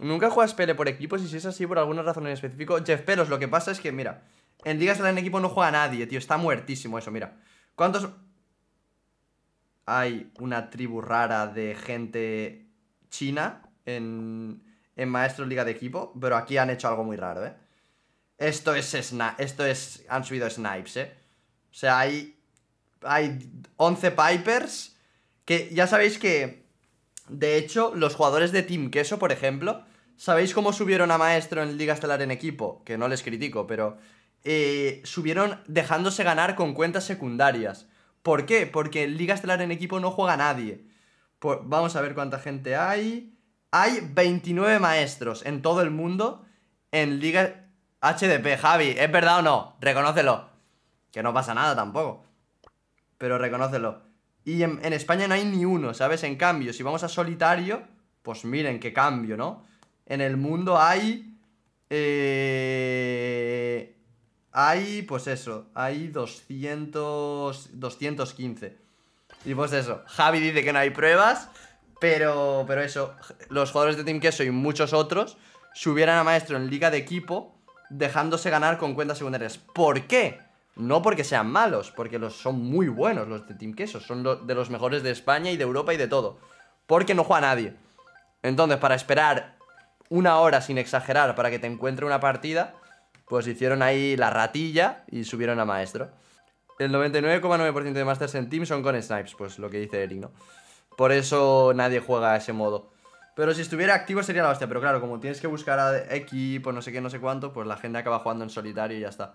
Nunca juegas Pele por equipos y si es así por alguna razón en específico. Jeff Pelos, lo que pasa es que, mira, en ligas de en equipo no juega nadie, tío. Está muertísimo eso, mira. ¿Cuántos hay una tribu rara de gente china en, en Maestro Liga de Equipo, pero aquí han hecho algo muy raro, ¿eh? Esto es, esto es, han subido snipes, ¿eh? O sea, hay, hay 11 Pipers que ya sabéis que, de hecho, los jugadores de Team Queso, por ejemplo, ¿sabéis cómo subieron a Maestro en Liga Estelar en equipo? Que no les critico, pero eh, subieron dejándose ganar con cuentas secundarias. ¿Por qué? Porque en Liga Estelar en equipo no juega nadie. vamos a ver cuánta gente hay. Hay 29 maestros en todo el mundo en Liga HDP. Javi, ¿es verdad o no? Reconócelo. Que no pasa nada tampoco. Pero reconócelo. Y en, España no hay ni uno, ¿sabes? En cambio, si vamos a solitario, pues miren qué cambio, ¿no? En el mundo hay... Eh, hay, pues eso, hay 200... 215. Y pues eso, Javi dice que no hay pruebas, pero, pero eso, los jugadores de Team Queso y muchos otros subieran a Maestro en liga de equipo dejándose ganar con cuentas secundarias. ¿Por qué? No porque sean malos, porque los son muy buenos los de Team Queso, son de los mejores de España y de Europa y de todo. Porque no juega nadie. Entonces, para esperar una hora sin exagerar para que te encuentre una partida, pues hicieron ahí la ratilla y subieron a maestro. El 99,9% de Masters en Team son con snipes, pues lo que dice Eric, ¿no? Por eso nadie juega a ese modo. Pero si estuviera activo sería la hostia, pero claro, como tienes que buscar a equipo, no sé qué, no sé cuánto, pues la gente acaba jugando en solitario y ya está.